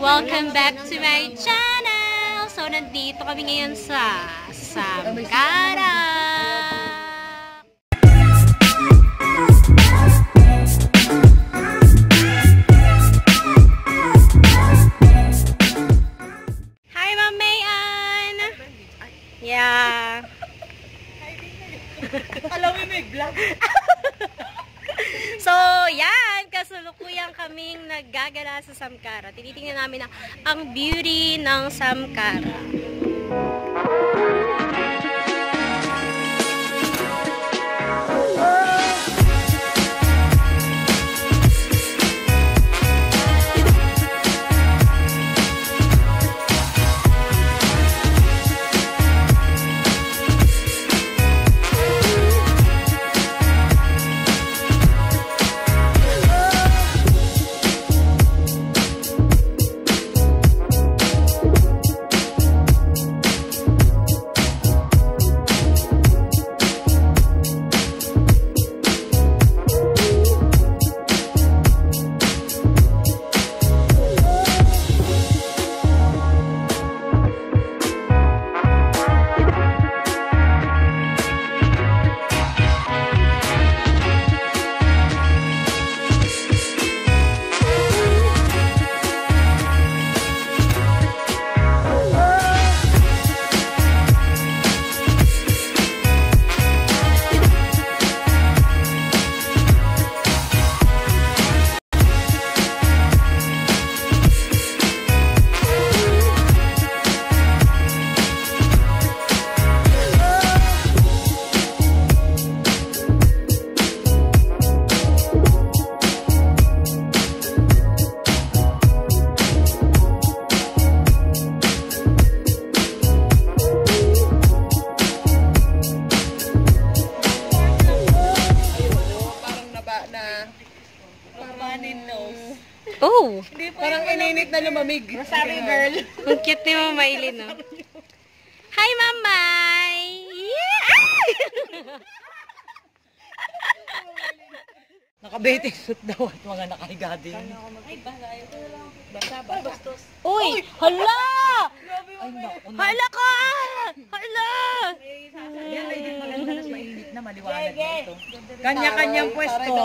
Welcome back to my channel! So, nandito kami ngayon sa Samkara! Yeah. Alam mo may vlog. So, yan. Kasulukuyang kaming naggagala sa Samkara. Tinitingnan namin ang, ang beauty ng Samkara. Oh! Parang ininit na lumamig. Sorry, girl. Ang cute ni Mama Maylin, no? Hi, Mamay! Yeah! Naka-bathing suit daw at mga nakahiga din. Uy! Hala! Ay, naku. Hala ka! Hala! Yan, lady, maganda na mainit na maliwanag na ito. Kanya-kanyang pwesto.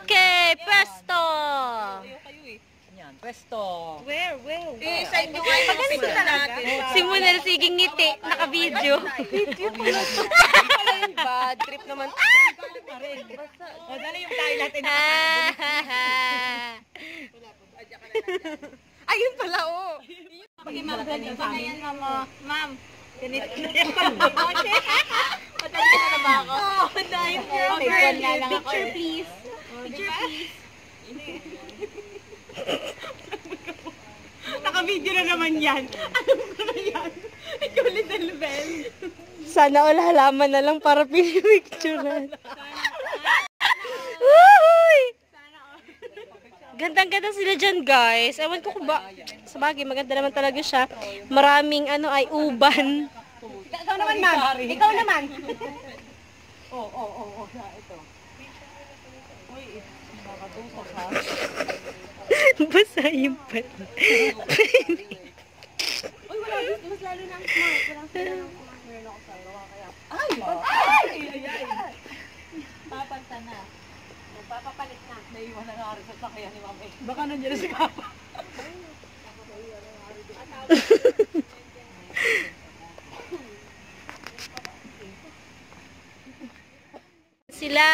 Okay, pwesto! Yan, pwesto. Where, where? Isa nyo kayo pagkasito natin. Si Munel siging ngiti, naka-video. Bad trip naman. O, dali yung tayo natin. Ayun pala, oh. Ma'am, Madali na ba ako? Oh, dahil picture please. Picture please. Naka-video na naman yan. Alam ko na yan. Ikaw, Little Bell. Sana all halaman na lang para pinipicturean. Woohooy! Gandang-ganda sila dyan, guys. Ewan ko kung ba... Sa bagay, maganda naman talaga siya. Maraming ano ay uban. Ikaw naman, ma'am. Ikaw naman. Oo, oo, oo. Ito. Uy, nakakatusok ha. Basa yung pat. Uy, wala. Mas lalo na ang smart. Walang sila ng smart. Meron ako sa gawa kaya. Ay! Ay! Ay! Ay! Papansa na. Magpapapalit na. Naiwan na nga rin sa sakyan ni Mami. Baka nandiyan na si Papa. Sila.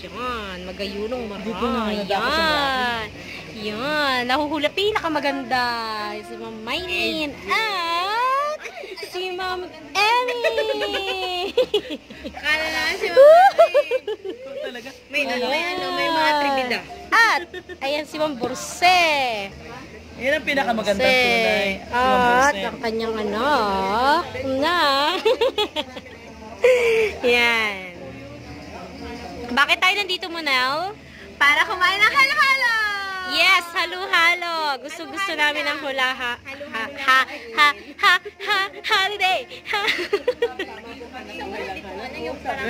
Yan, magayunong mara. Yan. Yan, nahuhula pinakamaganda. Si Ma'am Maylin at si Ma'am Emmy. Kala na si Mami. Talaga? May ano, may ano, may mga tribida. At, ayan si Ma'am Borse. Yan ang pinakamagandang tunay. At ang kanyang anak na. Yan. Bakit tayo nandito, Munel? Para kumain ng halo-halo! Yes, halo-halo. Gusto-gusto namin ang hula ha. Ha, ha, ha, ha, ha, holiday. Ha.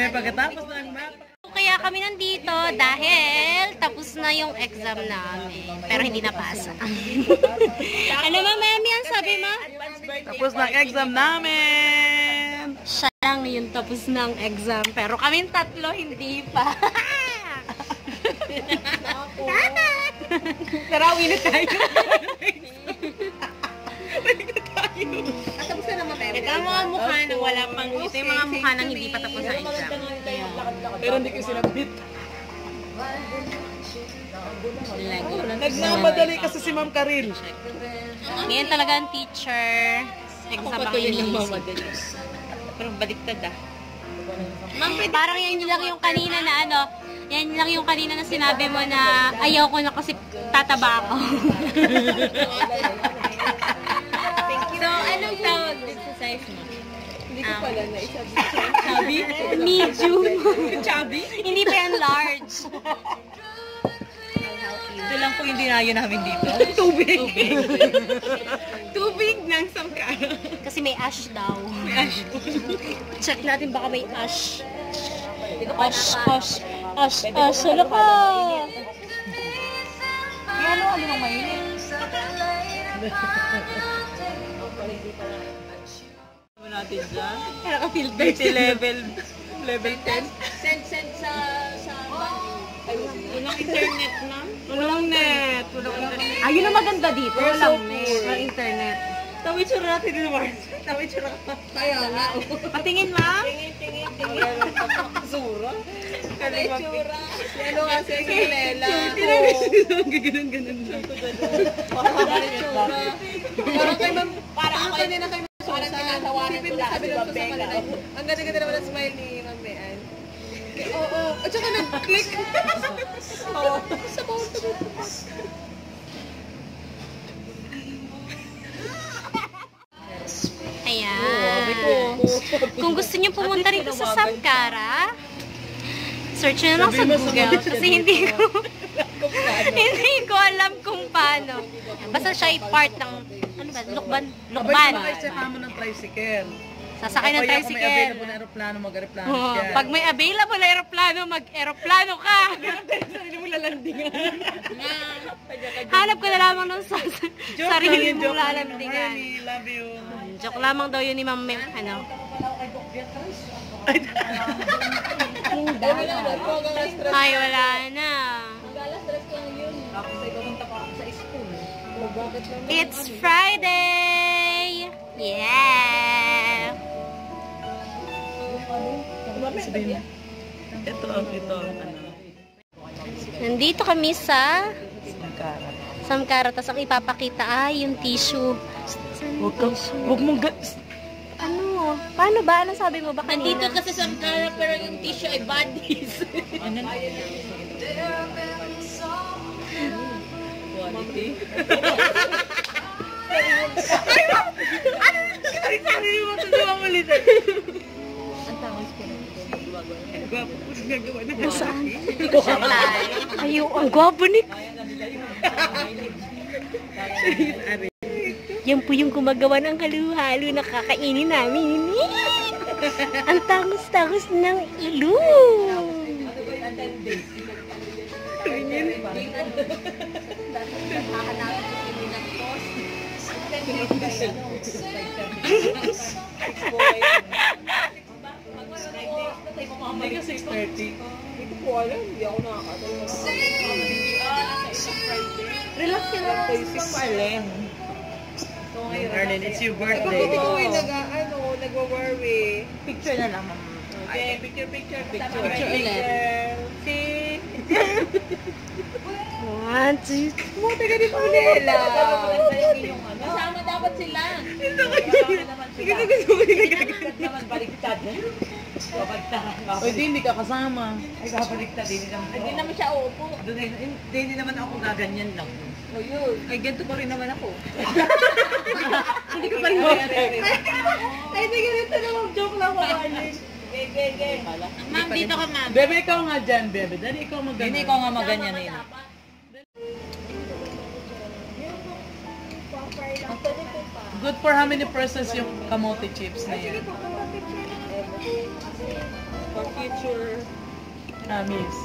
Pagkatapos ng map. Kaya kaya kami nandito dahil tapos na yung exam namin. Pero hindi napasa. ano ba, Mami? Ang sabi mo? Tapos ng exam namin! Siya lang yung tapos ng exam. Pero kaming tatlo, hindi pa. Tara, uwi na tayo. Ito ang mga mukha na wala pang, ito yung mga mukha nang hindi pa tapos ang exam. Pero hindi ko sinabit. Nagmamadali kasi si Ma'am Karil. Ngayon talaga ang teacher. Exam ang iniisip. Pero baliktad ah. Parang yan lang yung kanina na ano, yan lang yung kanina na sinabi mo na ayaw ko na kasi tataba ako. So, anong tawag din sa size mo? Hindi ko pala na isa. Chubby? Medium. Chubby? Hindi pa yan large. Ito lang po yung dinayo namin dito. Tubig. Tubig ng samkara. Kasi may ash daw. Check natin baka may ash. Ash, ash, ash, ash. Ano ka? Ano, ano nang mainit? Ano natin dyan? Naka-field Beauty level. Level 10. Send, send sa Walang internet na? Walang net. Walang internet. Ayun ang maganda dito. Walang poor. Walang internet. Tawid siya natin din naman. Tawid siya natin. Kaya nga. Patingin, ma'am. Tingin, tingin, tingin. Sura? Kalitsura. Ano nga siya si Lela? Ang gaganon-ganon lang. Parang kay ma'am, parang ako kanina kay ma'am. Parang kinatawanan ko lahat si. Ang ganda-ganda naman ang smile ni Ma'am Bean. Oo, at saka nag-click. Oo. Sa bawat Ayan. Kung gusto niyo pumunta rito sa Samkara, search nyo lang sa Google kasi hindi ko hindi ko alam kung paano. Basta siya ay part ng ano ba? Lukban? Lukban. Saka mo ng tricycle. Sasakay ng Kaya kung may available tricycle. na aeroplano, mag-aeroplano Oo, siya. pag may available na aeroplano, mag-aeroplano ka. Sarili mo lalandingan. Hanap ka na lamang ng sa, sarili lang. lalandingan. Love you. Joke lamang daw yun ni Ma'am Mem, ano. Ay, wala na. It's Friday! Yeah! Sabihin mo. Ito ang, ito ang ano. Nandito kami sa Samkara. Samkara, tas ang ipapakita ay yung tissue. Huwag kang, huwag mong ga... Ano? Paano ba? Anong sabi mo ba kanina? Nandito kasi sa Samkara pero yung tissue ay bodies. Ano? Quality. Sarili mo ito sa mga ulit. Ang gwapo po nagagawa ng Saan? Ayo, ang gwapo ni... Yan po yung gumagawa ng halo-halo na kakainin namin. ang tangos-tangos ng ilong. Hindi ka 6.30. Hindi ko alam. Hindi ako nakakatawa. Relax ka lang. Arlen. Arlen, it's your birthday. Bakit ikaw ay nag, ano, nagwa-worry? Picture na lang. Okay, picture, picture, picture. Picture ulit. See? One, two, Buti ka ni Punela. Kasama dapat sila. Sige, sige. naman baliktad. O hindi, hindi ka kasama. Ay, kabaliktad. Hindi naman. Hindi naman siya uupo. Hindi, hindi naman ako gaganyan lang. O yun. Ay, ganito pa rin naman ako. Hindi ka pa rin Ay, hindi ganito naman. Joke lang ko, Arlen. Gay, gay, gay. Ma'am, dito ka ma'am. Bebe, ikaw nga dyan, bebe. Dali, ikaw mag Hindi, ikaw nga maganyan eh. Good for how many persons yung kamote chips na yan? For future. Ah, miss.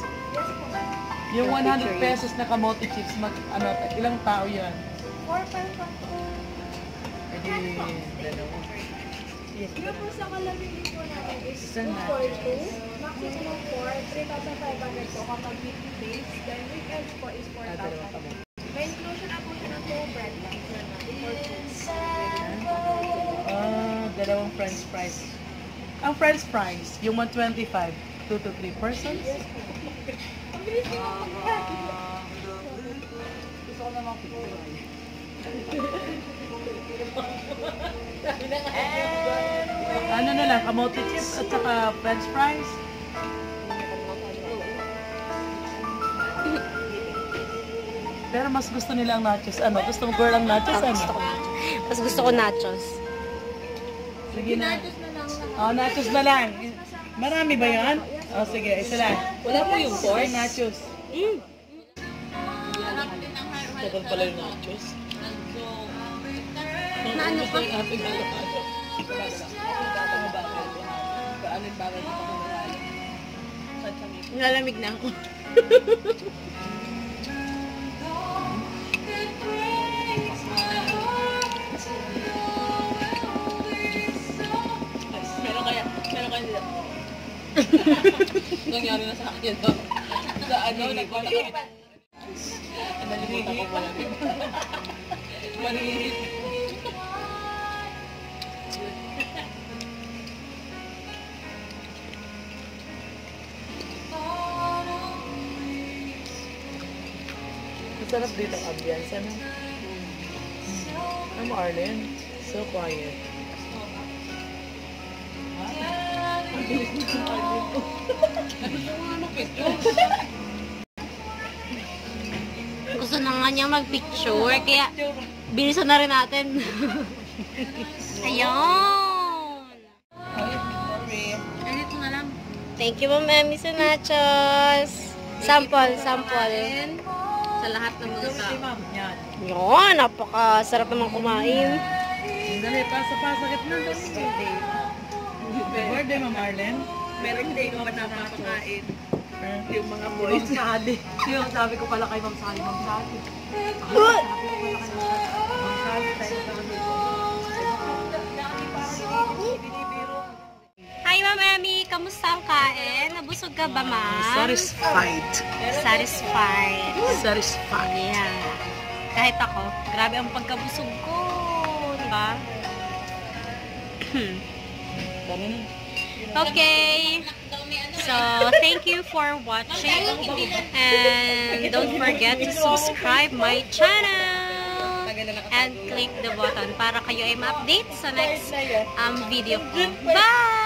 Yung 100 pesos na kamote chips, mag, ano, ilang tao yan? Four person po. Pwede, dalawa. Yung po sa kalabili po namin is Isa 2 na. for 2. Maximum of 4. 3,500 po kapag weekly days. Then weekends po is Ah, dalawa 4,000. French fries. Ang french fries, yung 125, 2 to 3 persons. Ang bilis niyo Gusto ko naman picture. Ano na lang, kamote chips at saka french fries. Pero mas gusto nila ang nachos. Ano? Gusto mo girl ang nachos? Ano? Mas gusto ko nachos. Sige na. Oh, nachos na lang. Marami ba yan? Oh, sige, isa lang. Wala po yung pork? nachos. Mm. Tagal pala yung nachos. Na ano pa? Nalamig na ako. Nangyari na sa akin. No? Sa ano, nagpapakita. Nalimutan ko pala. Manihit. Masarap dito ang ambience, ano? I'm Arlen. So quiet. Gusto na nga niya mag-picture, kaya bilisan na rin natin. Ayun! Mo na lang. Thank you, Ma'am Emmy, sa nachos. Sample, sample. Sa lahat ng mga tao. Yun, napakasarap naman kumain. Dali, pasa-pasakit na. Birthday. Birthday, Ma'am Arlen. Meron hindi ko pa napapakain. Yung mga boys. Ma'am Sally. Yung sabi ko pala kay Ma'am Sally, Ma'am Sally. Hi, Ma'am Emmy. Kamusta ang kain? Nabusog ka ba, Ma'am? Satisfied. Satisfied. Satisfied. Yeah. Kahit ako, grabe ang pagkabusog ko. Diba? Na. Okay. So, thank you for watching. And don't forget to subscribe my channel. And click the button para kayo ay ma-update sa next um, video ko. Bye!